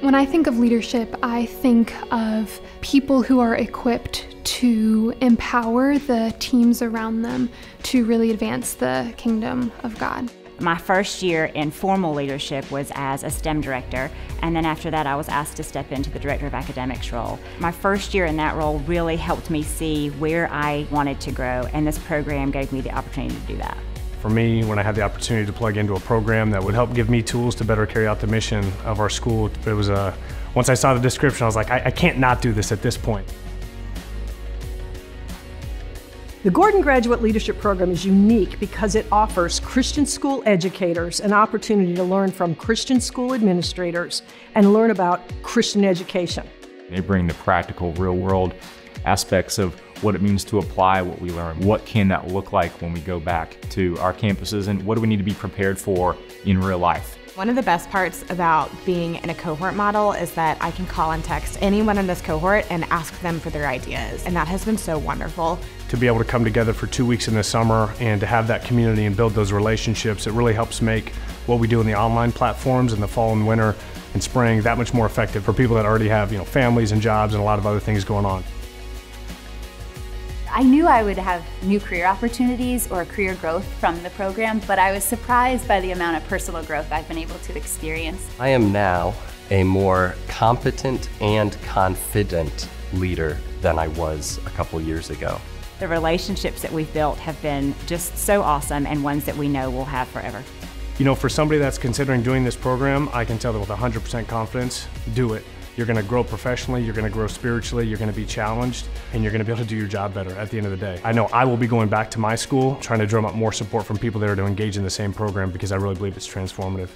When I think of leadership, I think of people who are equipped to empower the teams around them to really advance the kingdom of God. My first year in formal leadership was as a STEM director, and then after that, I was asked to step into the Director of Academics role. My first year in that role really helped me see where I wanted to grow, and this program gave me the opportunity to do that. For me, when I had the opportunity to plug into a program that would help give me tools to better carry out the mission of our school, it was a, once I saw the description, I was like, I, I can't not do this at this point. The Gordon Graduate Leadership Program is unique because it offers Christian school educators an opportunity to learn from Christian school administrators and learn about Christian education. They bring the practical, real world aspects of what it means to apply what we learn. What can that look like when we go back to our campuses and what do we need to be prepared for in real life? One of the best parts about being in a cohort model is that I can call and text anyone in this cohort and ask them for their ideas, and that has been so wonderful. To be able to come together for two weeks in the summer and to have that community and build those relationships, it really helps make what we do in the online platforms in the fall and winter and spring that much more effective for people that already have you know families and jobs and a lot of other things going on. I knew I would have new career opportunities or career growth from the program, but I was surprised by the amount of personal growth I've been able to experience. I am now a more competent and confident leader than I was a couple years ago. The relationships that we've built have been just so awesome and ones that we know we'll have forever. You know, for somebody that's considering doing this program, I can tell them with 100% confidence, do it. You're going to grow professionally, you're going to grow spiritually, you're going to be challenged, and you're going to be able to do your job better at the end of the day. I know I will be going back to my school, trying to drum up more support from people that are to engage in the same program because I really believe it's transformative.